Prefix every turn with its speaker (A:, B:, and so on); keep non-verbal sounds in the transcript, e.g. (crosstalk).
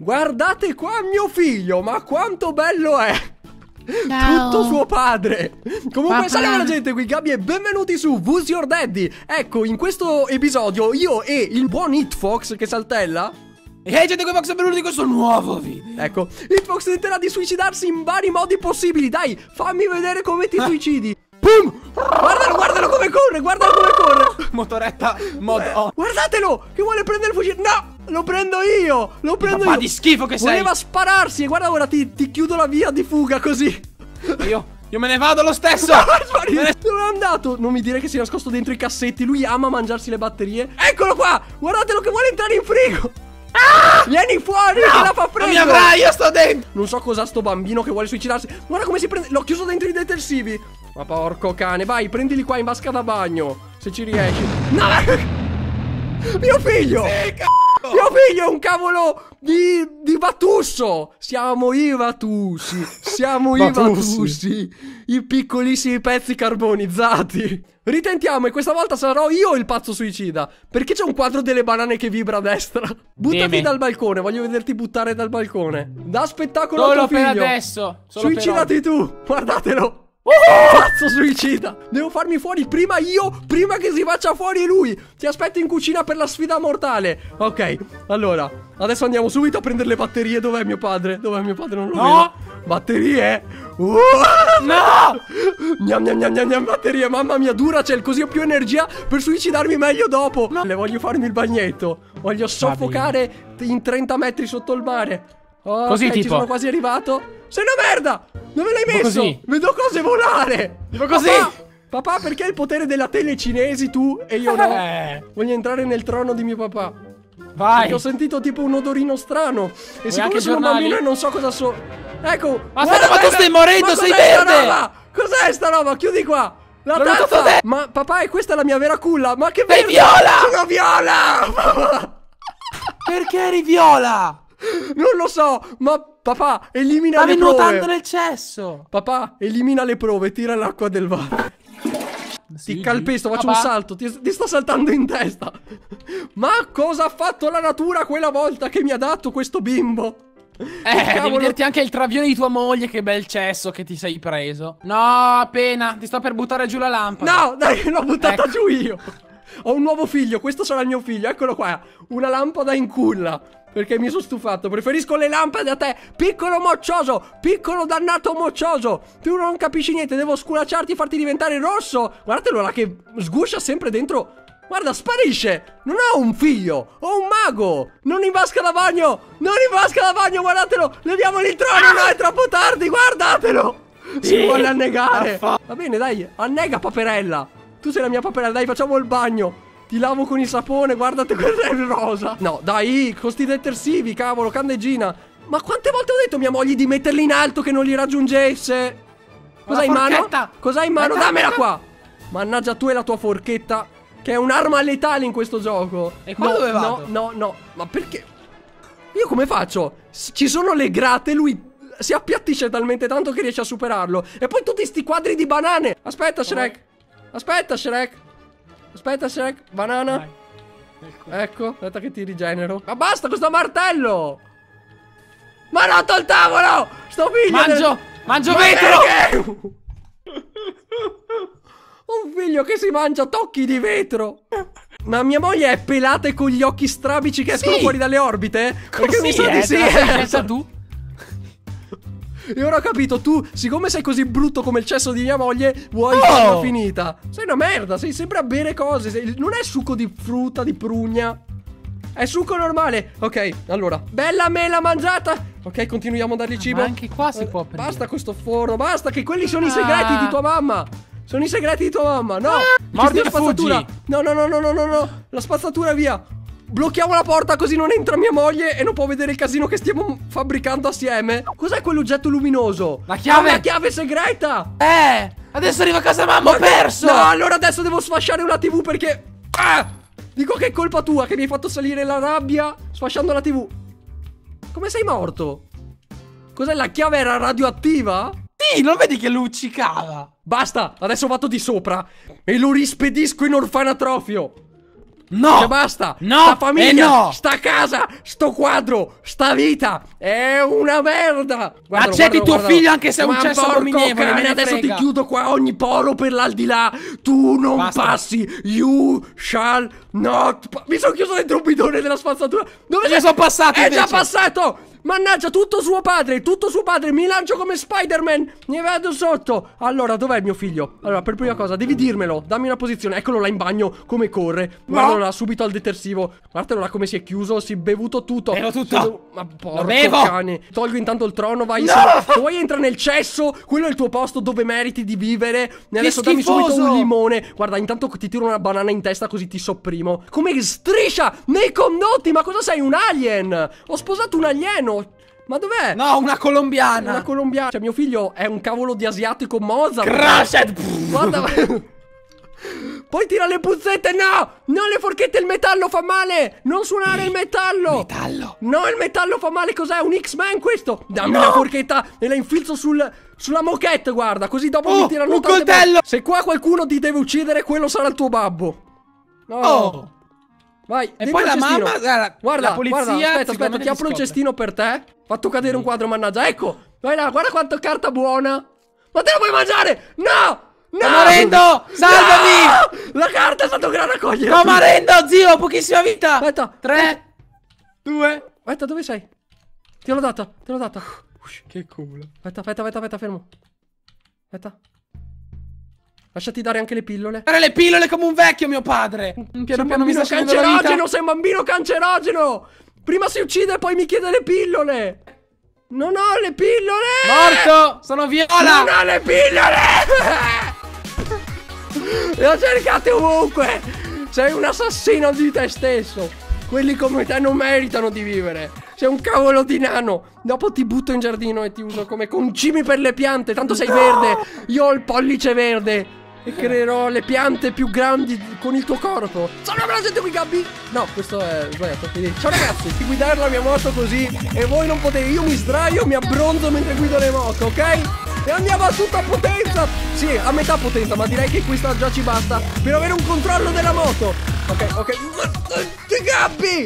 A: Guardate qua mio figlio, ma quanto bello è!
B: Ciao.
A: Tutto suo padre. Comunque,
B: Papà.
A: salve la gente, qui Gabi e benvenuti su Who's Your Daddy. Ecco, in questo episodio io e il buon Hitfox che saltella.
C: E hey gente, qui Fox, benvenuti in questo nuovo video.
A: Ecco, Hitfox tenterà di suicidarsi in vari modi possibili. Dai, fammi vedere come ti suicidi. Pum! Guardalo, guardalo come corre, guardalo come corre.
C: Motoretta mod on.
A: Guardatelo, che vuole prendere il fucile. No, lo prendo io. Lo prendo
C: Papà
A: io.
C: di schifo che sei.
A: Voleva spararsi. E guarda ora, ti, ti chiudo la via di fuga così.
C: Io, io me ne vado lo stesso. (laughs)
A: Ah, sparito. Dove è andato? Non mi dire che si è nascosto dentro i cassetti. Lui ama mangiarsi le batterie. Eccolo qua! Guardatelo che vuole entrare in frigo. Vieni fuori, che la fa
C: Non
A: freddo.
C: mi avrai, io sto dentro.
A: Non so cos'ha sto bambino che vuole suicidarsi. Guarda come si prende. L'ho chiuso dentro i detersivi. Ma porco cane, vai, prendili qua in vasca da bagno. Se ci riesci. No! (laughs) Mio figlio! (laughs) Mio figlio è un cavolo di, di Vatusso! Siamo i Vatussi! Siamo i
C: Vatussi.
A: I piccolissimi pezzi carbonizzati! Ritentiamo e questa volta sarò io il pazzo suicida! Perché c'è un quadro delle banane che vibra a destra? Buttati
C: Dimmi.
A: dal balcone, voglio vederti buttare dal balcone! Da spettacolo a
C: Solo
A: tuo
C: per
A: figlio!
C: adesso. Solo per
A: Suicidati tu! Guardatelo! Pazzo suicida! Devo farmi fuori prima io, prima che si faccia fuori lui! Ti aspetto in cucina per la sfida mortale! Ok, allora, adesso andiamo subito a prendere le batterie. Dov'è mio padre? Dov'è mio padre? Non lo
C: No!
A: vedo. Batterie! Uh!
C: No!
A: Gnam gnam gnam gnam batterie, mamma mia, Duracell, così ho più energia per suicidarmi meglio dopo. Le voglio farmi il bagnetto. Voglio soffocare in 30 metri sotto il mare. Oh,
C: Così,
A: ok, ci
C: tipo?
A: sono quasi arrivato. Sei una merda! Dove l'hai messo?
C: così.
A: Vedo cose volare!
C: Tipo così.
A: Papà, papà, perché hai il potere della telecinesi tu e io no? (laughs)
C: Eh.
A: Voglio entrare nel trono di mio papà. Perché
C: Vai.
A: ho sentito tipo un odorino strano. E siccome
C: anche
A: sono un
C: giornali?
A: bambino e non so cosa so. Ecco.
C: Aspetta, ma tu
A: guarda,
C: stai morendo,
A: ma
C: sei verde!
A: Cos'è sta roba? Chiudi qua. La tazza.
C: te.
A: Ma papà, e questa è la mia vera culla. Ma che
C: Sei
A: verde!
C: viola!
A: Sono viola! Papà, (laughs)
C: Perché eri viola?
A: Non lo so, ma papà, elimina
C: Stavi
A: le prove.
C: nuotando nel cesso.
A: Papà, elimina le prove, tira l'acqua del bar. Ti calpesto, faccio un
C: Papà?
A: salto, ti, ti sto saltando in testa. Ma cosa ha fatto la natura quella volta che mi ha dato questo bimbo?
C: Eh, devi
A: cavolo-
C: vederti anche il travione di tua moglie, che bel cesso che ti sei preso. No, appena, ti sto per buttare giù la lampada.
A: No, dai, l'ho buttata
C: Ecco.
A: giù io. Ho un nuovo figlio, questo sarà il mio figlio, eccolo qua. Una lampada in culla. Perché mi sono stufato. Preferisco le lampade a te. Piccolo moccioso. Piccolo dannato moccioso. Tu non capisci niente. Devo sculacciarti e farti diventare rosso. Guardatelo là che sguscia sempre dentro. Guarda, sparisce. Non ho un figlio. Ho un mago. Non in vasca da bagno. Non in vasca da bagno. Guardatelo. Leviamogli il trono. No, è troppo tardi. Guardatelo. Si
C: Sì.
A: vuole annegare.
C: Affa-
A: Va bene, dai. Annega, paperella. Tu sei la mia paperella. Dai, facciamo il bagno. Ti lavo con il sapone, guardate quella è rosa. No, dai, con sti detersivi, cavolo, candeggina. Ma quante volte ho detto a mia moglie di metterli in alto che non li raggiungesse? Cos'hai in mano? Cos'hai in mano? Dammela qua. Mannaggia tu e la tua forchetta, che è un'arma letale in questo gioco.
C: E qua
A: no,
C: dove
A: no,
C: vado?
A: no, no. Ma perché? Io come faccio? Ci sono le grate, lui si appiattisce talmente tanto che riesce a superarlo. E poi tutti sti quadri di banane. Aspetta, Shrek. Aspetta, Shrek. Aspetta, Shrek. Banana.
C: Vai. Ecco.
A: Ecco, aspetta che ti rigenero. Ma basta questo martello! Ma rotto il tavolo! Sto figlio
C: Mangio,
A: del-
C: mangio
A: Ma
C: vetro.
A: perché? Un figlio che si mangia tocchi di vetro! Ma mia moglie è pelata e con gli occhi strabici che escono
C: Sì.
A: fuori dalle orbite? Perché
C: Così,
A: mi sa
C: eh,
A: di sì.
C: la sei scelta (laughs) tu?
A: E ora ho capito, tu, siccome sei così brutto come il cesso di mia moglie, vuoi
C: Oh!
A: farla finita. Sei una merda, sei sempre a bere cose. sei- non è succo di frutta, di prugna. È succo normale. Ok, allora. Bella mela mangiata. Ok, continuiamo a dargli cibo.
C: ma anche qua si
A: Eh,
C: può prendere.
A: Basta questo forno, basta, che quelli sono i
C: Ah.
A: segreti di tua mamma. Sono i segreti di tua mamma. No.
C: mordi
A: Ci sta
C: e
A: spazzatura.
C: fuggi.
A: No, no, no, no, no, no, no. La spazzatura via. Blocchiamo la porta così non entra mia moglie e non può vedere il casino che stiamo fabbricando assieme. Cos'è quell'oggetto luminoso?
C: La chiave.
A: Ah, la chiave segreta.
C: Eh, adesso arriva a casa mamma, ho perso.
A: No, allora adesso devo sfasciare una TV perché. Ah! Dico che è colpa tua che mi hai fatto salire la rabbia sfasciando la TV. Come sei morto? Cos'è la chiave era radioattiva?
C: Sì, non vedi che luccicava?
A: Basta, adesso vado di sopra e lo rispedisco in orfanatrofio.
C: No!
A: Cioè, basta!
C: No!
A: Sta famiglia!
C: E no!
A: Sta casa! Sto quadro! Sta vita! È una merda! Guardalo,
C: Accetti
A: guardalo,
C: tuo
A: guardalo.
C: figlio anche se è un
A: Ma
C: cesso abominevole, me
A: adesso
C: frega.
A: ti chiudo qua ogni poro per l'aldilà! Tu non
C: Basta.
A: passi! You shall not... Mi sono chiuso dentro un bidone della spazzatura! Dove
C: Io
A: sei?
C: sono passato,
A: È
C: invece.
A: già passato! Mannaggia, tutto suo padre, tutto suo padre, mi lancio come Spider-Man, mi vedo sotto. Allora, dov'è mio figlio? Allora, per prima cosa, devi dirmelo, dammi una posizione. Eccolo là in bagno, come corre. Guardalo là, subito al detersivo. Guardalo là come si è chiuso, si è bevuto tutto.
C: Bevo tutto.
A: Bevu- Ma porco
C: bevo.
A: cane. Tolgo intanto il trono, vai.
C: No.
A: Se vuoi entra nel cesso, quello è il tuo posto dove meriti di vivere. E adesso dammi subito un limone. Guarda, intanto ti tiro una banana in testa così ti sopprimo. Come striscia nei condotti, ma cosa sei, un alien? Ho sposato un alieno. Ma dov'è?
C: No, una colombiana.
A: Una colombiana. Cioè, mio figlio è un cavolo di asiatico Mozart.
C: Crushed.
A: Guarda. (laughs) Poi tira le puzzette. No! Non le forchette, il metallo fa male. Non suonare il metallo.
C: Metallo.
A: No, il metallo fa male. Cos'è? Un X-Men questo? Dammi
C: No.
A: la forchetta e la infilzo sul, sulla moquette. Guarda, così dopo
C: Oh,
A: mi tirano
C: un coltello.
A: Se qua qualcuno ti deve uccidere, quello sarà il tuo babbo. No.
C: Oh.
A: Vai,
C: E poi la
A: cestino.
C: mamma, guarda,
A: guarda,
C: la polizia
A: guarda, aspetta, aspetta, ti apro
C: scopre.
A: cestino per te. Fatto cadere un quadro, mannaggia. Ecco, vai là, guarda quanto carta buona. Ma te la puoi mangiare? No! No!
C: Sto morendo! Salvami!
A: No! La carta è stato grande a cogliere.
C: Sto morendo, zio, pochissima vita.
A: Aspetta,
C: Tre, due.
A: aspetta, dove sei? Ti l'ho data, te l'ho data.
C: Che culo.
A: Aspetta, aspetta, aspetta, aspetta, fermo. Aspetta. Lasciati dare anche le pillole.
C: Fare le pillole come un vecchio, mio padre. Piano
A: un
C: piano mi sta
A: cancerogeno, sei un bambino cancerogeno! Prima si uccide e poi mi chiede le pillole! Non ho le pillole!
C: Morto! Sono
A: Non
C: viola!
A: ho le pillole! Le ho cercate ovunque! Sei un assassino di te stesso! Quelli come te non meritano di vivere! Sei un cavolo di nano! Dopo ti butto in giardino e ti uso come concimi per le piante, tanto sei verde! Io ho il pollice verde! E creerò le piante più grandi con il tuo corpo. Ciao ragazzi, siete qui Gabby? No, questo è sbagliato. Quindi, ciao ragazzi, di guidare la mia moto così e voi non potete. Io mi sdraio, mi abbronzo mentre guido le moto, ok? E andiamo a tutta potenza! Sì, a metà potenza, ma direi che questa già ci basta per avere un controllo della moto. Ok, ok. Gabby!